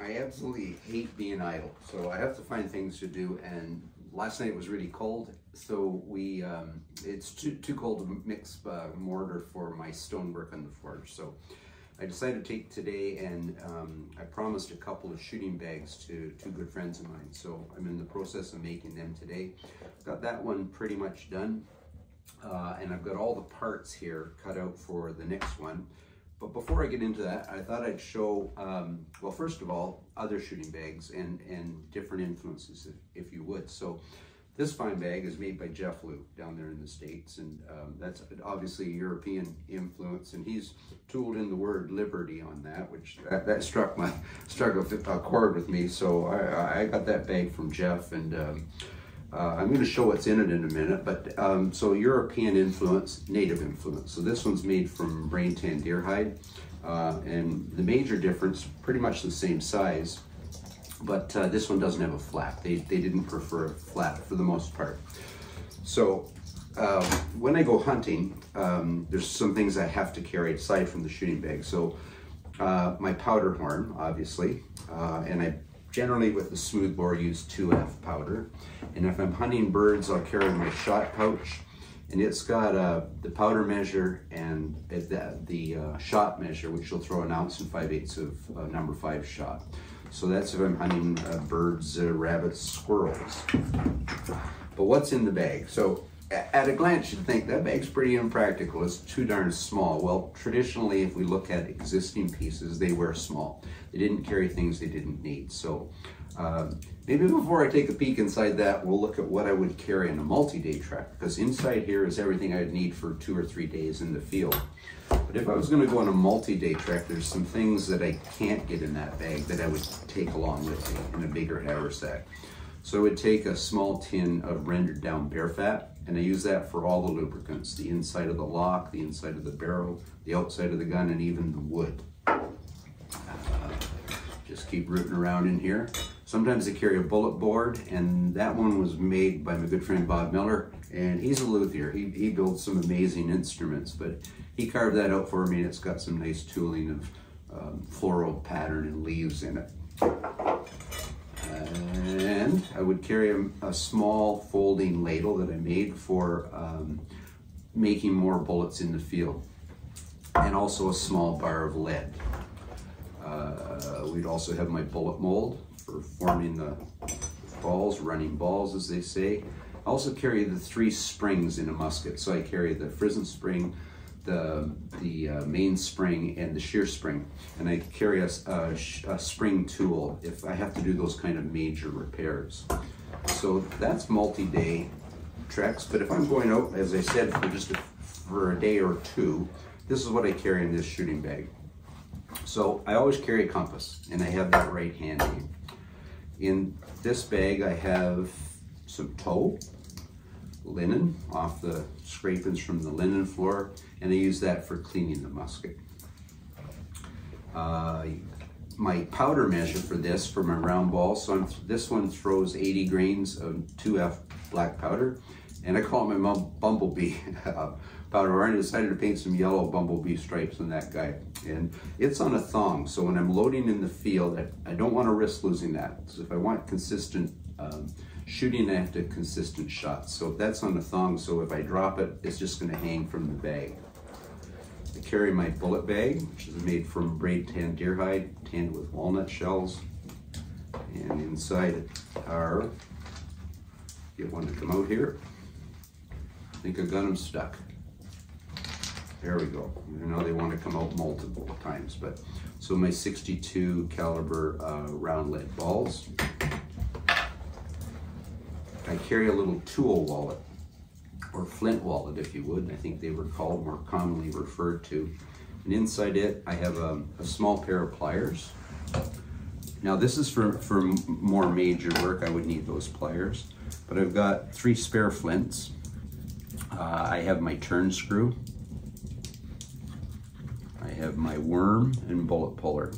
I absolutely hate being idle, so I have to find things to do. And last night was really cold, so we um, it's too too cold to mix uh, mortar for my stonework on the forge. So I decided to take today, and um, I promised a couple of shooting bags to two good friends of mine. So I'm in the process of making them today. Got that one pretty much done, uh, and I've got all the parts here cut out for the next one. But before I get into that, I thought I'd show, um, well, first of all, other shooting bags and, and different influences, if, if you would. So this fine bag is made by Jeff Lou down there in the States, and um, that's obviously a European influence, and he's tooled in the word liberty on that, which that, that struck my struck a, a chord with me. So I, I got that bag from Jeff, and um, uh, I'm going to show what's in it in a minute, but um, so European influence, native influence. So this one's made from brain tan deer hide, uh, and the major difference, pretty much the same size, but uh, this one doesn't have a flap. They, they didn't prefer a flap for the most part. So uh, when I go hunting, um, there's some things I have to carry aside from the shooting bag. So uh, my powder horn, obviously, uh, and I generally with the smoothbore use 2F powder. And if I'm hunting birds, I'll carry my shot pouch and it's got uh, the powder measure and the, the uh, shot measure, which will throw an ounce and 5 eighths of uh, number five shot. So that's if I'm hunting uh, birds, uh, rabbits, squirrels. But what's in the bag? So at a glance, you'd think that bag's pretty impractical. It's too darn small. Well, traditionally, if we look at existing pieces, they were small. They didn't carry things they didn't need. So um, maybe before I take a peek inside that, we'll look at what I would carry in a multi-day trek, because inside here is everything I'd need for two or three days in the field. But if I was going to go on a multi-day trek, there's some things that I can't get in that bag that I would take along with me in a bigger haversack. So I would take a small tin of rendered down bear fat, and I use that for all the lubricants, the inside of the lock, the inside of the barrel, the outside of the gun, and even the wood. Uh, just keep rooting around in here. Sometimes I carry a bullet board, and that one was made by my good friend Bob Miller, and he's a luthier. He, he builds some amazing instruments, but he carved that out for me, and it's got some nice tooling of um, floral pattern and leaves in it. And I would carry a, a, small folding ladle that I made for um, making more bullets in the field. And also a small bar of lead. Uh, we'd also have my bullet mold for forming the balls, running balls as they say. I also carry the three springs in a musket. So I carry the frizzen spring, the, the uh, main spring and the sear spring. And I carry a, a, a, spring tool if I have to do those kind of major repairs. So that's multi-day treks. But if I'm going out, as I said, for just a, for a day or two, this is what I carry in this shooting bag. So I always carry a compass and I have that right handy. In this bag I have some tow, linen off the scrapings from the linen floor, and I use that for cleaning the musket. Uh, my powder measure for this for my round ball, so I'm, this one throws 80 grains of 2F black powder, and I call it my bumblebee powder. I decided to paint some yellow bumblebee stripes on that guy. And it's on a thong, so when I'm loading in the field, I, I don't want to risk losing that. So if I want consistent um, shooting after consistent shots. So that's on the thong, so if I drop it, it's just gonna hang from the bag. I carry my bullet bag, which is made from brain tanned deer hide, tanned with walnut shells. And inside are, get one to come out here. I think I got them stuck. There we go. I know they want to come out multiple times, but so my 62 caliber uh, round lead balls. I carry a little tool wallet, or flint wallet if you would. I think they were called more commonly referred to. And inside it, I have a, a small pair of pliers. Now this is for, for more major work, I would need those pliers. But I've got three spare flints. Uh, I have my turn screw. I have my worm and bullet puller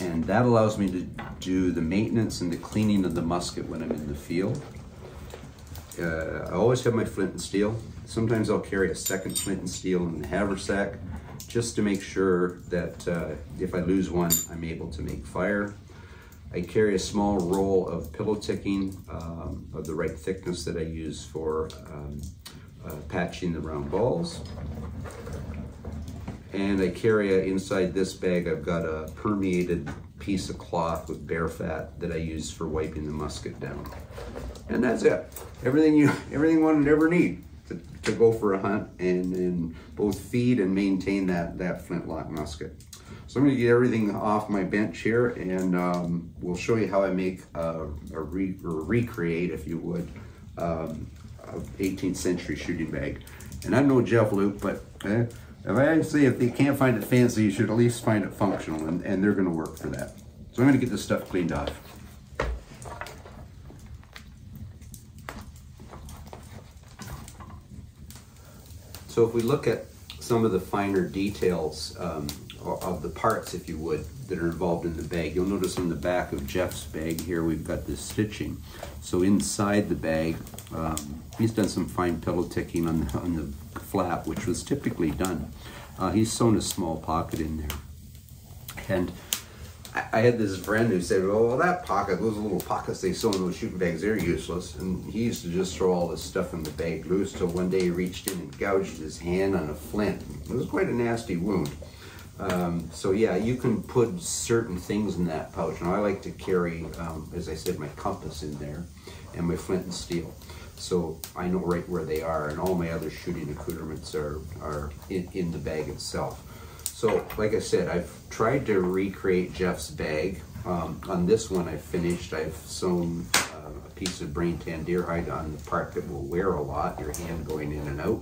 and that allows me to do the maintenance and the cleaning of the musket when I'm in the field. Uh, I always have my flint and steel. Sometimes I'll carry a second flint and steel in the haversack just to make sure that uh, if I lose one, I'm able to make fire. I carry a small roll of pillow ticking um, of the right thickness that I use for um, uh, patching the round balls. And I carry a, inside this bag, I've got a permeated piece of cloth with bear fat that I use for wiping the musket down. And that's it. Everything you, everything one would ever need to, to go for a hunt and, and both feed and maintain that, that flintlock musket. So I'm gonna get everything off my bench here and um, we'll show you how I make a, a re, recreate, if you would, um, a 18th century shooting bag. And I'm no Jeff Loup, but eh, if I say if they can't find it fancy, you should at least find it functional and, and they're gonna work for that. So I'm gonna get this stuff cleaned off. So if we look at some of the finer details um, of the parts, if you would, that are involved in the bag, you'll notice on the back of Jeff's bag here, we've got this stitching. So inside the bag, um, he's done some fine pillow ticking on, on the flap, which was typically done. Uh, he's sewn a small pocket in there. And I, had this friend who said, oh, well, that pocket, those little pockets they sew in those shooting bags, they're useless. And he used to just throw all this stuff in the bag loose till one day he reached in and gouged his hand on a flint. It was quite a nasty wound. Um, so yeah, you can put certain things in that pouch. And I like to carry, um, as I said, my compass in there and my flint and steel. So I know right where they are and all my other shooting accoutrements are, are in, in the bag itself. So like I said, I've tried to recreate Jeff's bag. Um, on this one I finished, I've sewn uh, a piece of brain tan deer hide on the part that will wear a lot, your hand going in and out.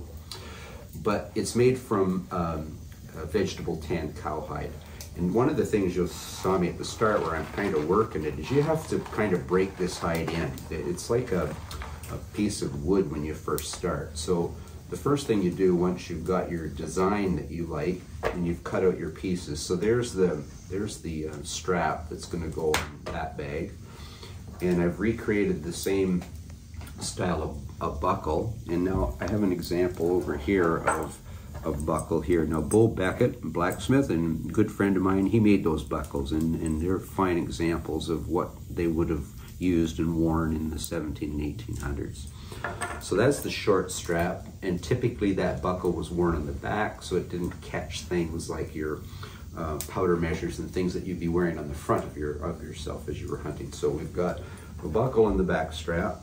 But it's made from um, vegetable tan cowhide. And one of the things you saw me at the start where I'm kind of working it is you have to kind of break this hide in. It's like a, a piece of wood when you first start. So the first thing you do once you've got your design that you like and you've cut out your pieces. So there's the, there's the uh, strap that's gonna go on that bag. And I've recreated the same style of, of buckle. And now I have an example over here of of buckle here. Now, Bo Beckett, blacksmith and good friend of mine, he made those buckles, and, and they're fine examples of what they would have used and worn in the 17 and 1800s. So that's the short strap, and typically that buckle was worn on the back so it didn't catch things like your uh, powder measures and things that you'd be wearing on the front of your of yourself as you were hunting. So we've got a buckle on the back strap.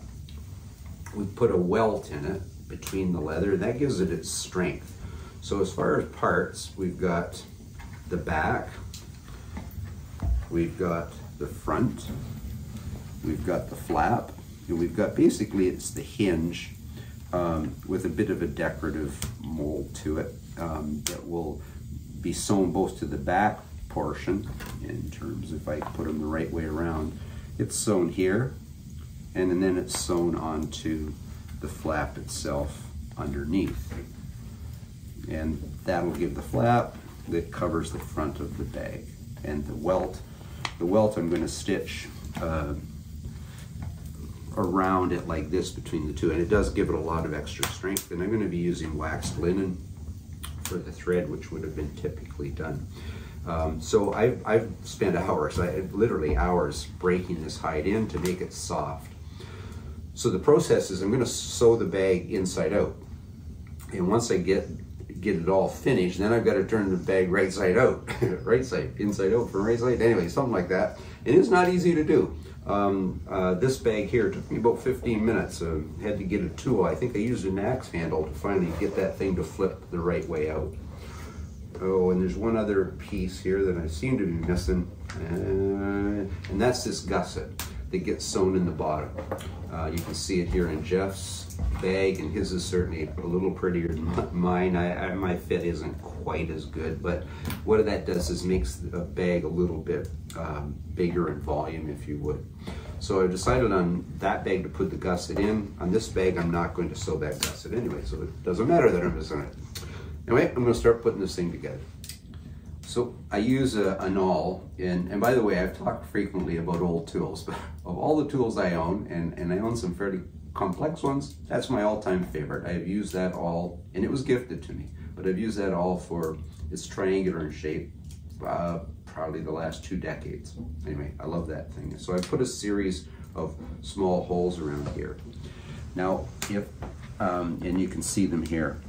We put a welt in it between the leather, that gives it its strength. So as far as parts, we've got the back, we've got the front, we've got the flap, and we've got basically it's the hinge um, with a bit of a decorative mold to it um, that will be sewn both to the back portion in terms if I put them the right way around. It's sewn here and then it's sewn onto the flap itself underneath and that'll give the flap that covers the front of the bag. And the welt, the welt I'm going to stitch uh, around it like this between the two, and it does give it a lot of extra strength. And I'm going to be using waxed linen for the thread, which would have been typically done. Um, so I've, I've spent hours, I, literally hours, breaking this hide in to make it soft. So the process is I'm going to sew the bag inside out. And once I get get it all finished. Then I've got to turn the bag right side out, right side, inside out from right side. Anyway, something like that. And It is not easy to do. Um, uh, this bag here took me about 15 minutes. Uh, had to get a tool. I think I used an axe handle to finally get that thing to flip the right way out. Oh, and there's one other piece here that I seem to be missing, uh, and that's this gusset that gets sewn in the bottom. Uh, you can see it here in Jeff's bag, and his is certainly a little prettier than mine. I, I, my fit isn't quite as good, but what that does is makes the bag a little bit um, bigger in volume, if you would. So I decided on that bag to put the gusset in. On this bag, I'm not going to sew that gusset anyway, so it doesn't matter that I'm missing it. Anyway, I'm going to start putting this thing together. So I use a, an awl, and, and by the way, I've talked frequently about old tools, but of all the tools I own, and, and I own some fairly complex ones, that's my all-time favorite. I have used that awl, and it was gifted to me, but I've used that awl for It's triangular in shape, uh, probably the last two decades. Anyway, I love that thing. So I put a series of small holes around here. Now, if, um, and you can see them here.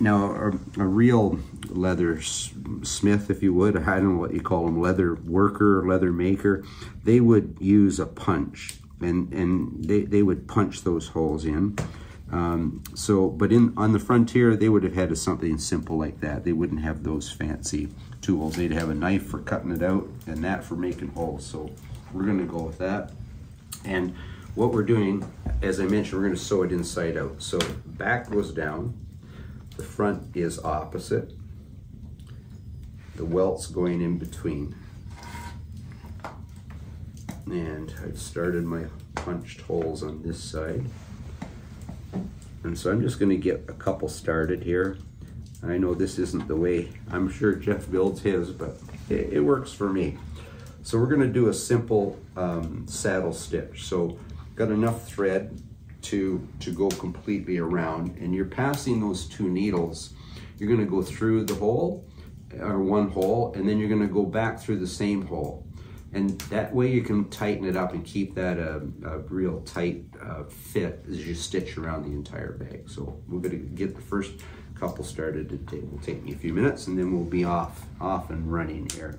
Now, a, a real leather smith, if you would, I don't know what you call them, leather worker, leather maker, they would use a punch and, and they, they would punch those holes in. Um, so, but in on the frontier, they would have had something simple like that. They wouldn't have those fancy tools. They'd have a knife for cutting it out and that for making holes. So we're gonna go with that. And what we're doing, as I mentioned, we're gonna sew it inside out. So back goes down, the front is opposite, the welt's going in between. And I've started my punched holes on this side. And so I'm just gonna get a couple started here. I know this isn't the way I'm sure Jeff builds his, but it, it works for me. So we're gonna do a simple um, saddle stitch. So got enough thread to, to go completely around and you're passing those two needles. You're gonna go through the hole or one hole and then you're gonna go back through the same hole. And that way you can tighten it up and keep that a, uh, a real tight uh, fit as you stitch around the entire bag. So we're gonna get the first couple started. It will take me a few minutes and then we'll be off, off and running here.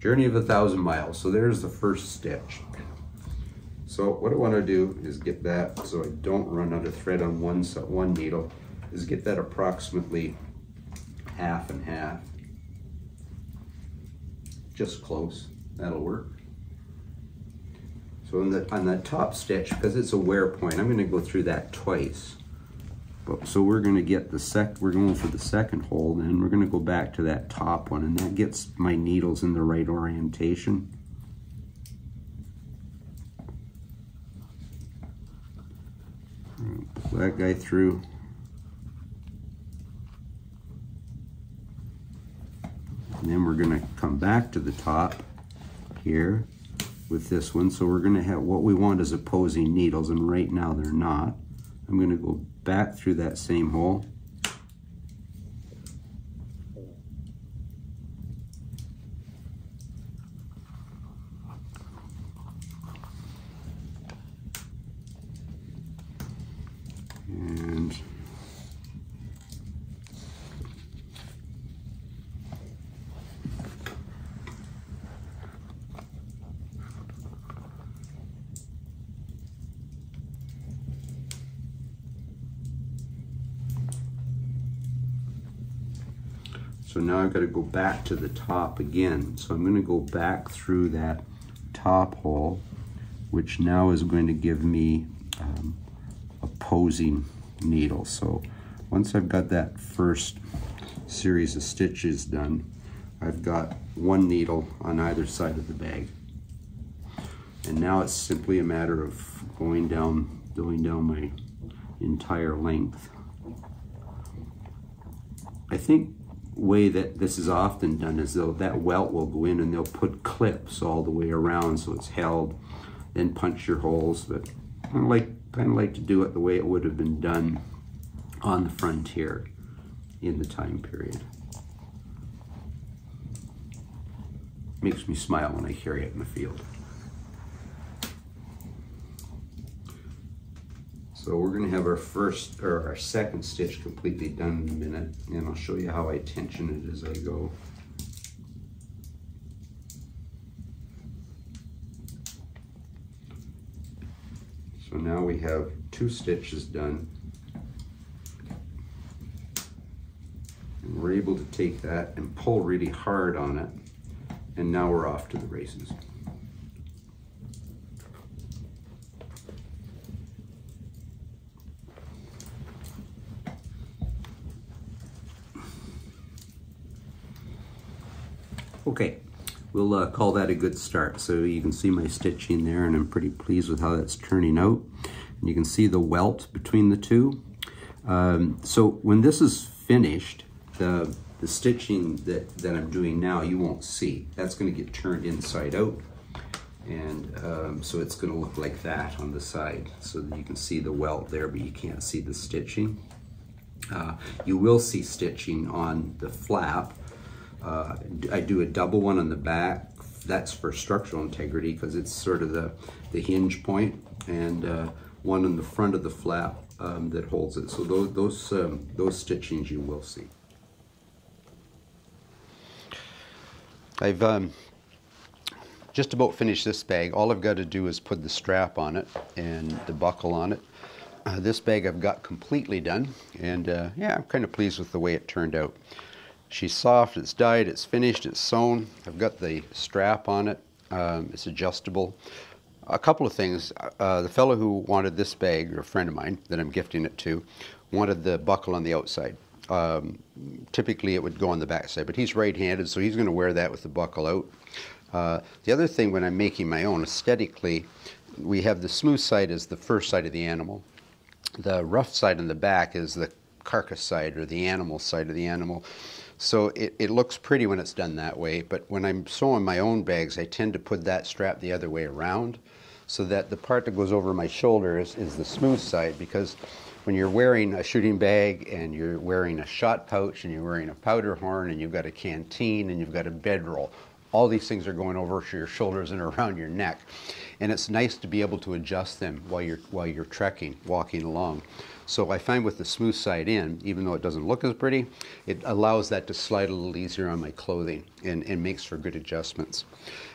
Journey of a thousand miles. So there's the first stitch. So what I want to do is get that so I don't run out of thread on one, so one needle, is get that approximately half and half. Just close, that'll work. So on the, on the top stitch, because it's a wear point, I'm gonna go through that twice. So we're gonna get the sec, we're going for the second hole then, we're gonna go back to that top one and that gets my needles in the right orientation. Pull that guy through. And then we're gonna come back to the top here with this one. So we're gonna have, what we want is opposing needles and right now they're not. I'm gonna go back through that same hole So now I've got to go back to the top again. So I'm going to go back through that top hole, which now is going to give me um, opposing needle. So once I've got that first series of stitches done, I've got one needle on either side of the bag. And now it's simply a matter of going down, going down my entire length. I think way that this is often done is though that welt will go in and they'll put clips all the way around so it's held, then punch your holes. But I like kind of like to do it the way it would have been done on the frontier in the time period. Makes me smile when I carry it in the field. So we're gonna have our first, or our second stitch completely done in a minute, and I'll show you how I tension it as I go. So now we have two stitches done. And we're able to take that and pull really hard on it, and now we're off to the races. Okay, we'll uh, call that a good start. So you can see my stitching there and I'm pretty pleased with how that's turning out. And you can see the welt between the two. Um, so when this is finished, the, the stitching that, that I'm doing now, you won't see. That's gonna get turned inside out. And um, so it's gonna look like that on the side. So you can see the welt there, but you can't see the stitching. Uh, you will see stitching on the flap. Uh, I do a double one on the back. That's for structural integrity because it's sort of the, the hinge point and uh, one on the front of the flap um, that holds it. So those, those, um, those stitchings you will see. I've um, just about finished this bag. All I've got to do is put the strap on it and the buckle on it. Uh, this bag I've got completely done and uh, yeah I'm kind of pleased with the way it turned out. She's soft, it's dyed, it's finished, it's sewn. I've got the strap on it, um, it's adjustable. A couple of things, uh, the fellow who wanted this bag, or a friend of mine that I'm gifting it to, wanted the buckle on the outside. Um, typically it would go on the back side, but he's right-handed, so he's going to wear that with the buckle out. Uh, the other thing when I'm making my own, aesthetically, we have the smooth side as the first side of the animal. The rough side in the back is the carcass side or the animal side of the animal. So it, it looks pretty when it's done that way, but when I'm sewing my own bags, I tend to put that strap the other way around so that the part that goes over my shoulder is, is the smooth side because when you're wearing a shooting bag and you're wearing a shot pouch and you're wearing a powder horn and you've got a canteen and you've got a bedroll, all these things are going over your shoulders and around your neck. And it's nice to be able to adjust them while you're, while you're trekking, walking along. So I find with the smooth side in, even though it doesn't look as pretty, it allows that to slide a little easier on my clothing and, and makes for good adjustments.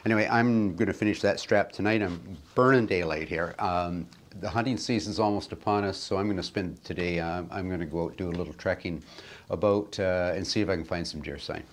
Anyway, I'm going to finish that strap tonight. I'm burning daylight here. Um, the hunting season's almost upon us, so I'm going to spend today, uh, I'm going to go out do a little trekking about uh, and see if I can find some deer sign.